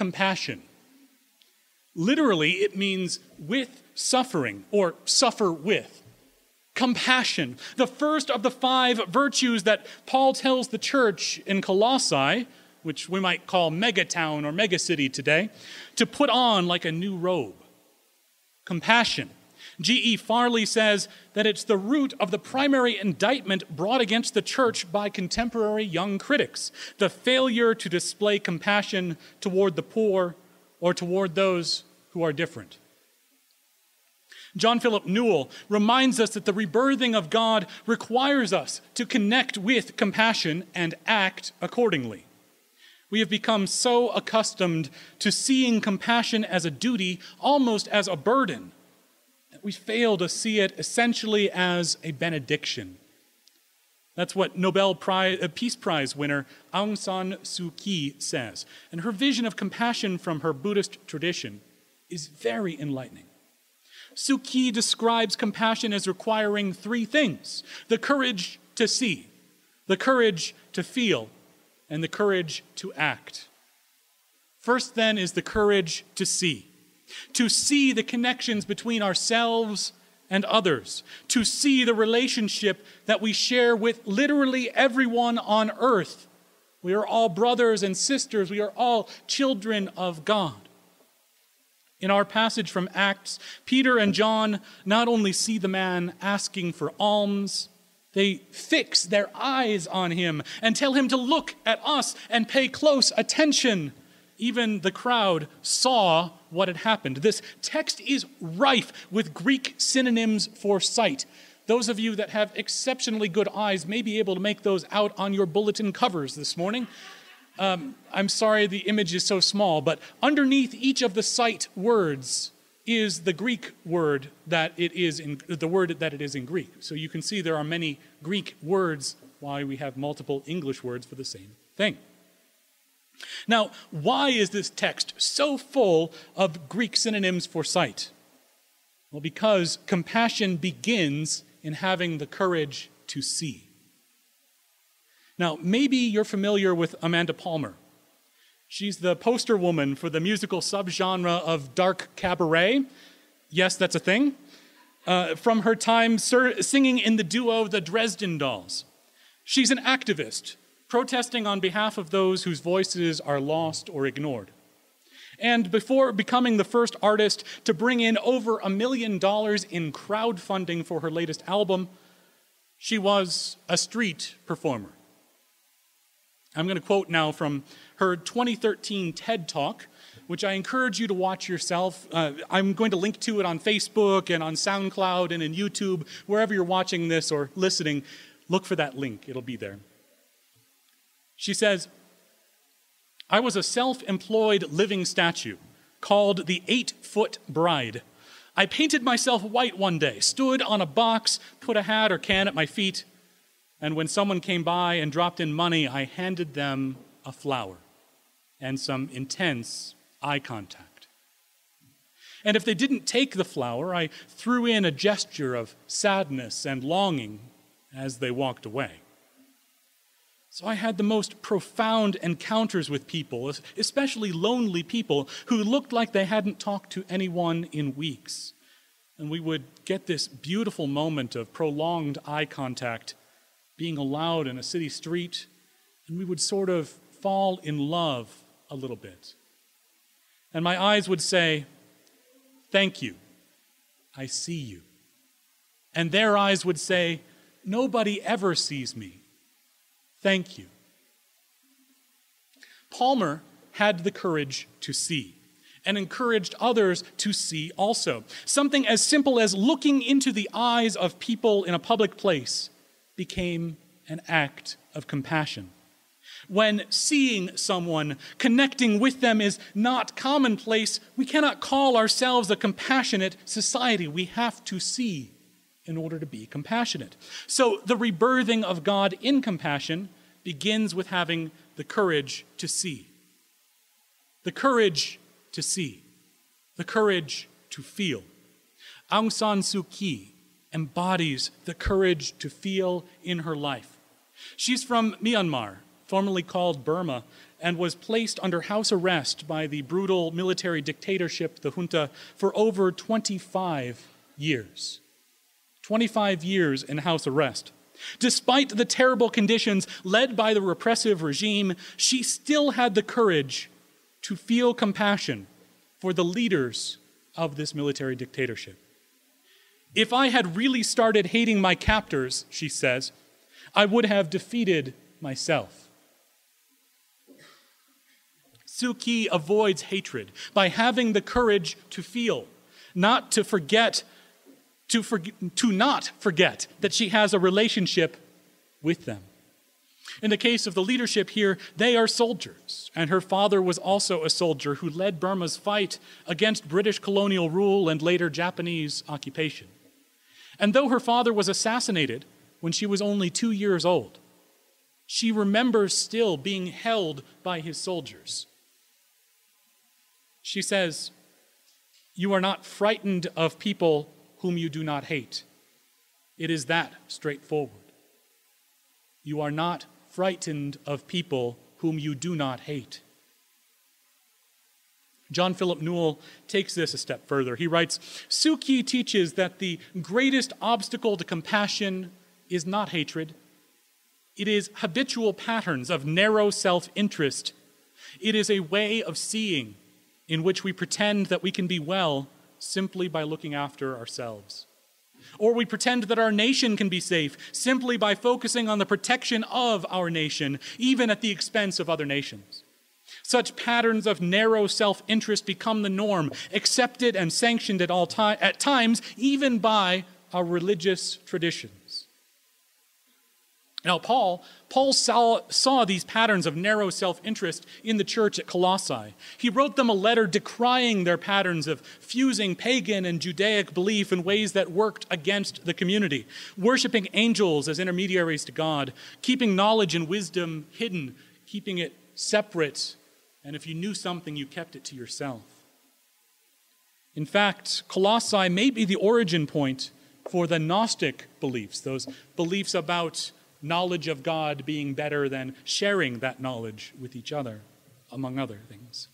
compassion. Literally, it means with suffering or suffer with. Compassion, the first of the five virtues that Paul tells the church in Colossae, which we might call megatown or megacity today, to put on like a new robe. Compassion. G.E. Farley says that it's the root of the primary indictment brought against the church by contemporary young critics the failure to display compassion toward the poor or toward those who are different. John Philip Newell reminds us that the rebirthing of God requires us to connect with compassion and act accordingly. We have become so accustomed to seeing compassion as a duty, almost as a burden, we fail to see it essentially as a benediction. That's what Nobel Prize, uh, Peace Prize winner Aung San Suu Kyi says. And her vision of compassion from her Buddhist tradition is very enlightening. Suu Kyi describes compassion as requiring three things the courage to see, the courage to feel, and the courage to act. First, then, is the courage to see, to see the connections between ourselves and others, to see the relationship that we share with literally everyone on earth. We are all brothers and sisters, we are all children of God. In our passage from Acts, Peter and John not only see the man asking for alms, they fix their eyes on him and tell him to look at us and pay close attention. Even the crowd saw what had happened. This text is rife with Greek synonyms for sight. Those of you that have exceptionally good eyes may be able to make those out on your bulletin covers this morning. Um, I'm sorry the image is so small, but underneath each of the sight words is the Greek word that it is in the word that it is in Greek. So you can see there are many Greek words why we have multiple English words for the same thing. Now, why is this text so full of Greek synonyms for sight? Well, because compassion begins in having the courage to see. Now, maybe you're familiar with Amanda Palmer. She's the poster woman for the musical subgenre of dark cabaret. Yes, that's a thing. Uh, from her time singing in the duo The Dresden Dolls. She's an activist, protesting on behalf of those whose voices are lost or ignored. And before becoming the first artist to bring in over a million dollars in crowdfunding for her latest album, she was a street performer. I'm going to quote now from her 2013 TED Talk, which I encourage you to watch yourself. Uh, I'm going to link to it on Facebook and on SoundCloud and in YouTube, wherever you're watching this or listening. Look for that link, it'll be there. She says, I was a self employed living statue called the Eight Foot Bride. I painted myself white one day, stood on a box, put a hat or can at my feet, and when someone came by and dropped in money, I handed them a flower and some intense eye contact. And if they didn't take the flower, I threw in a gesture of sadness and longing as they walked away. So I had the most profound encounters with people, especially lonely people who looked like they hadn't talked to anyone in weeks. And we would get this beautiful moment of prolonged eye contact being allowed in a city street, and we would sort of fall in love a little bit. And my eyes would say, Thank you, I see you. And their eyes would say, Nobody ever sees me. Thank you. Palmer had the courage to see and encouraged others to see also. Something as simple as looking into the eyes of people in a public place became an act of compassion. When seeing someone, connecting with them is not commonplace, we cannot call ourselves a compassionate society. We have to see in order to be compassionate. So the rebirthing of God in compassion begins with having the courage to see. The courage to see. The courage to feel. Aung San Suu Kyi embodies the courage to feel in her life. She's from Myanmar, formerly called Burma, and was placed under house arrest by the brutal military dictatorship, the junta, for over 25 years. 25 years in house arrest. Despite the terrible conditions led by the repressive regime, she still had the courage to feel compassion for the leaders of this military dictatorship. If I had really started hating my captors, she says, I would have defeated myself. Suu Kyi avoids hatred by having the courage to feel, not to forget, to, for, to not forget that she has a relationship with them. In the case of the leadership here, they are soldiers, and her father was also a soldier who led Burma's fight against British colonial rule and later Japanese occupation. And though her father was assassinated when she was only two years old, she remembers still being held by his soldiers she says, You are not frightened of people whom you do not hate. It is that straightforward. You are not frightened of people whom you do not hate. John Philip Newell takes this a step further. He writes Suu Kyi teaches that the greatest obstacle to compassion is not hatred, it is habitual patterns of narrow self interest. It is a way of seeing in which we pretend that we can be well simply by looking after ourselves. Or we pretend that our nation can be safe simply by focusing on the protection of our nation, even at the expense of other nations. Such patterns of narrow self interest become the norm, accepted and sanctioned at, all time, at times, even by our religious tradition. Now, Paul, Paul saw, saw these patterns of narrow self interest in the church at Colossae. He wrote them a letter decrying their patterns of fusing pagan and Judaic belief in ways that worked against the community, worshiping angels as intermediaries to God, keeping knowledge and wisdom hidden, keeping it separate, and if you knew something, you kept it to yourself. In fact, Colossae may be the origin point for the Gnostic beliefs, those beliefs about knowledge of God being better than sharing that knowledge with each other, among other things.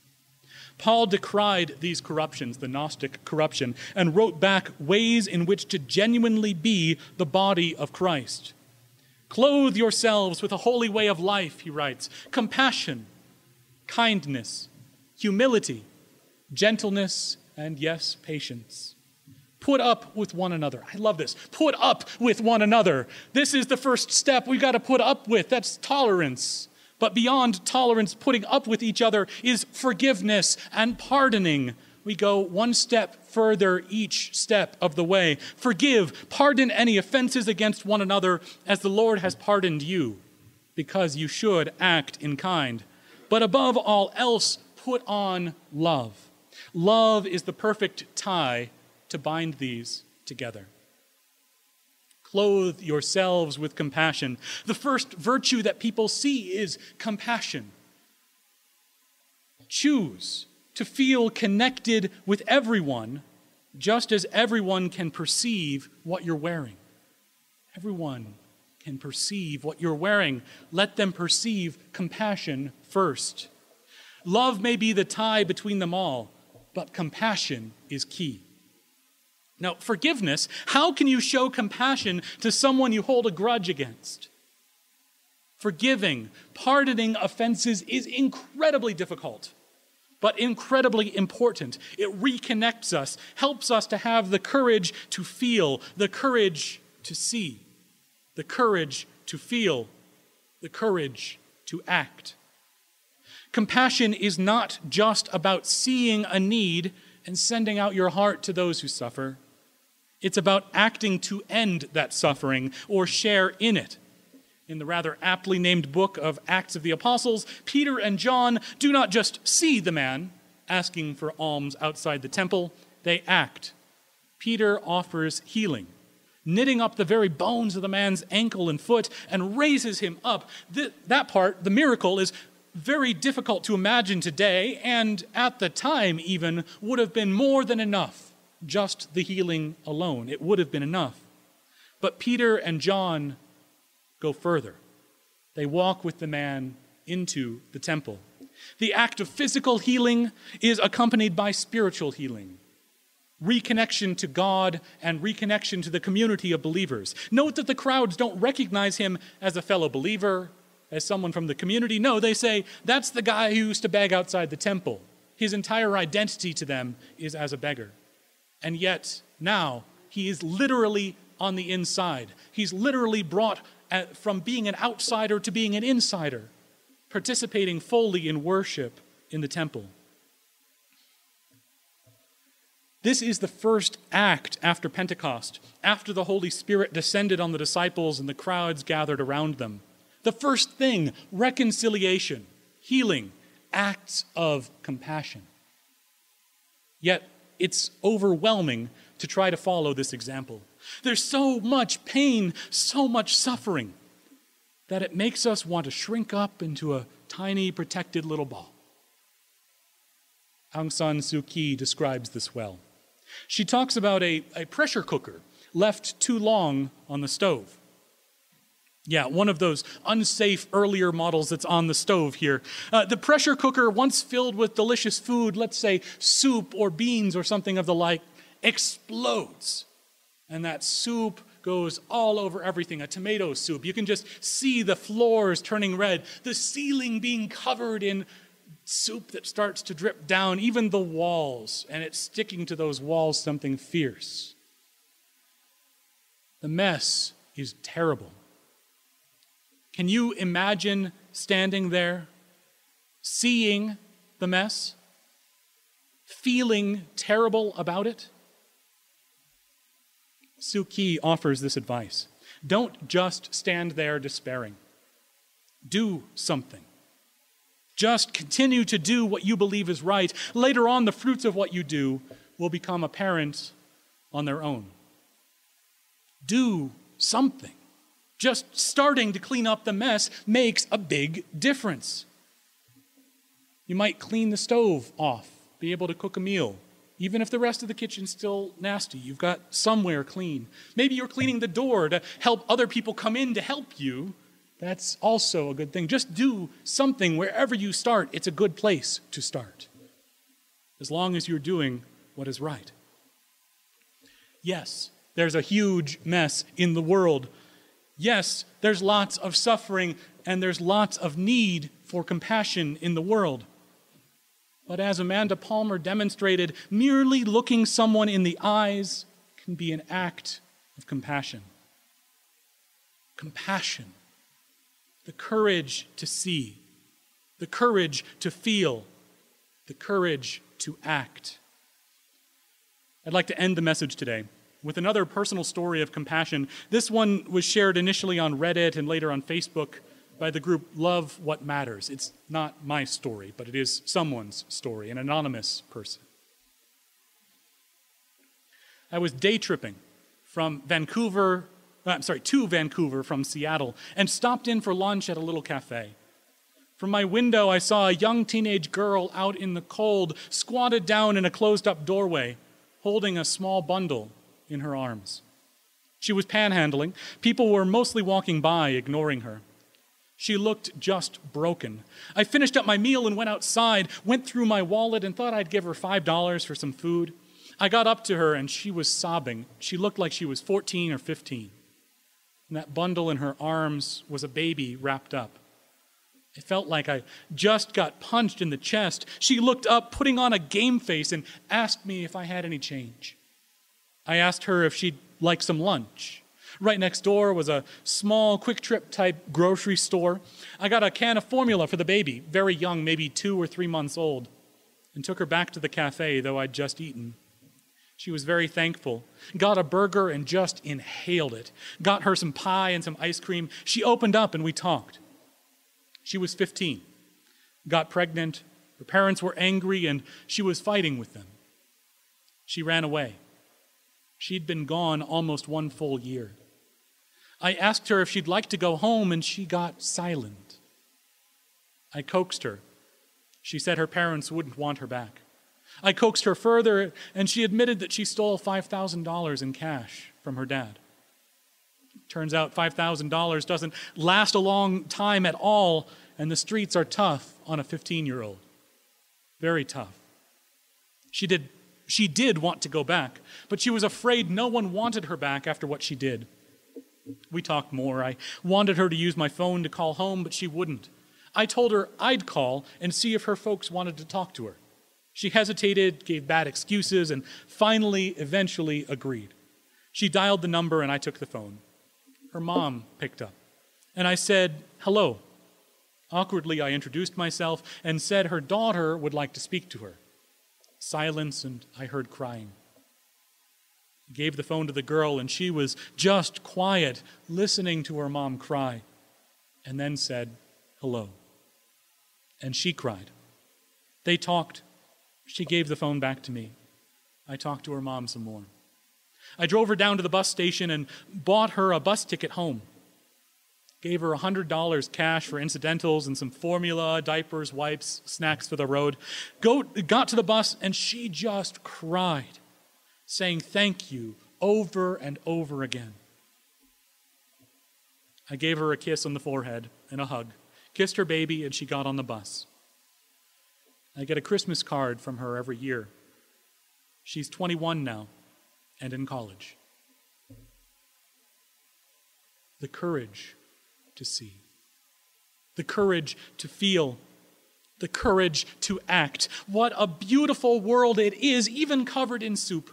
Paul decried these corruptions, the Gnostic corruption, and wrote back ways in which to genuinely be the body of Christ. Clothe yourselves with a holy way of life, he writes compassion, kindness, humility, gentleness, and yes, patience. Put up with one another. I love this. Put up with one another. This is the first step we've got to put up with. That's tolerance. But beyond tolerance, putting up with each other is forgiveness and pardoning. We go one step further each step of the way. Forgive, pardon any offenses against one another as the Lord has pardoned you, because you should act in kind. But above all else, put on love. Love is the perfect tie to bind these together. Clothe yourselves with compassion. The first virtue that people see is compassion. Choose to feel connected with everyone just as everyone can perceive what you're wearing. Everyone can perceive what you're wearing. Let them perceive compassion first. Love may be the tie between them all, but compassion is key. Now, forgiveness, how can you show compassion to someone you hold a grudge against? Forgiving, pardoning offenses is incredibly difficult, but incredibly important. It reconnects us, helps us to have the courage to feel, the courage to see, the courage to feel, the courage to act. Compassion is not just about seeing a need and sending out your heart to those who suffer. It's about acting to end that suffering or share in it. In the rather aptly named book of Acts of the Apostles, Peter and John do not just see the man asking for alms outside the temple, they act. Peter offers healing, knitting up the very bones of the man's ankle and foot and raises him up. that part, the miracle, is very difficult to imagine today, and at the time even would have been more than enough just the healing alone. It would have been enough. But Peter and John go further. They walk with the man into the temple. The act of physical healing is accompanied by spiritual healing, reconnection to God and reconnection to the community of believers. Note that the crowds don't recognize him as a fellow believer, as someone from the community. No, they say, that's the guy who used to beg outside the temple. His entire identity to them is as a beggar. And yet, now, he is literally on the inside. He's literally brought uh, from being an outsider to being an insider, participating fully in worship in the temple. This is the first act after Pentecost, after the Holy Spirit descended on the disciples and the crowds gathered around them. The first thing reconciliation, healing, acts of compassion. Yet it's overwhelming to try to follow this example. There's so much pain, so much suffering, that it makes us want to shrink up into a tiny, protected little ball. Aung San Suu Kyi describes this well. She talks about a, a pressure cooker left too long on the stove. Yeah, one of those unsafe earlier models that's on the stove here. Uh, the pressure cooker, once filled with delicious food, let's say soup or beans or something of the like, explodes. And that soup goes all over everything a tomato soup. You can just see the floors turning red, the ceiling being covered in soup that starts to drip down, even the walls, and it's sticking to those walls something fierce. The mess is terrible. Can you imagine standing there, seeing the mess, feeling terrible about it? Suu Kyi offers this advice don't just stand there despairing, do something. Just continue to do what you believe is right. Later on, the fruits of what you do will become apparent on their own. Do something. Just starting to clean up the mess makes a big difference. You might clean the stove off, be able to cook a meal. Even if the rest of the kitchen's still nasty, you've got somewhere clean. Maybe you're cleaning the door to help other people come in to help you. That's also a good thing. Just do something wherever you start. It's a good place to start, as long as you're doing what is right. Yes, there's a huge mess in the world Yes, there's lots of suffering and there's lots of need for compassion in the world. But as Amanda Palmer demonstrated, merely looking someone in the eyes can be an act of compassion. Compassion. The courage to see, the courage to feel, the courage to act. I'd like to end the message today with another personal story of compassion. This one was shared initially on Reddit and later on Facebook by the group Love What Matters. It's not my story, but it is someone's story, an anonymous person. I was day tripping from Vancouver, uh, I'm sorry, to Vancouver from Seattle, and stopped in for lunch at a little cafe. From my window, I saw a young teenage girl out in the cold, squatted down in a closed up doorway, holding a small bundle in her arms. She was panhandling. People were mostly walking by, ignoring her. She looked just broken. I finished up my meal and went outside, went through my wallet, and thought I'd give her $5 for some food. I got up to her and she was sobbing. She looked like she was 14 or 15. And that bundle in her arms was a baby wrapped up. It felt like I just got punched in the chest. She looked up, putting on a game face, and asked me if I had any change. I asked her if she'd like some lunch. Right next door was a small quick trip type grocery store. I got a can of formula for the baby, very young, maybe two or three months old, and took her back to the cafe, though I'd just eaten. She was very thankful. Got a burger and just inhaled it. Got her some pie and some ice cream. She opened up and we talked. She was 15, got pregnant. Her parents were angry and she was fighting with them. She ran away. She'd been gone almost one full year. I asked her if she'd like to go home, and she got silent. I coaxed her. She said her parents wouldn't want her back. I coaxed her further, and she admitted that she stole $5,000 in cash from her dad. Turns out $5,000 doesn't last a long time at all and the streets are tough on a 15 year old. Very tough. She did, she did want to go back, but she was afraid no one wanted her back after what she did. We talked more. I wanted her to use my phone to call home, but she wouldn't. I told her I'd call and see if her folks wanted to talk to her. She hesitated, gave bad excuses, and finally, eventually agreed. She dialed the number and I took the phone. Her mom picked up. And I said, Hello. Awkwardly, I introduced myself and said her daughter would like to speak to her. Silence, and I heard crying. I gave the phone to the girl, and she was just quiet, listening to her mom cry, and then said, Hello. And she cried. They talked. She gave the phone back to me. I talked to her mom some more. I drove her down to the bus station and bought her a bus ticket home. Gave her $100 cash for incidentals and some formula, diapers, wipes, snacks for the road. Go, got to the bus and she just cried, saying thank you over and over again. I gave her a kiss on the forehead and a hug, kissed her baby, and she got on the bus. I get a Christmas card from her every year. She's 21 now and in college. The courage to see, the courage to feel, the courage to act. What a beautiful world it is, even covered in soup.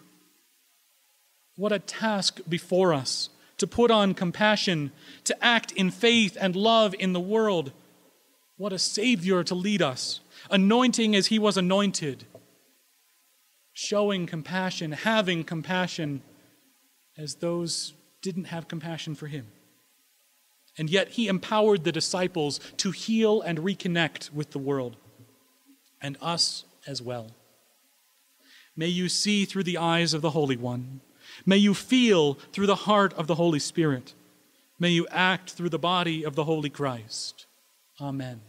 What a task before us to put on compassion, to act in faith and love in the world. What a Savior to lead us, anointing as He was anointed showing compassion, having compassion, as those didn't have compassion for him. And yet he empowered the disciples to heal and reconnect with the world, and us as well. May you see through the eyes of the Holy One. May you feel through the heart of the Holy Spirit. May you act through the body of the Holy Christ. Amen.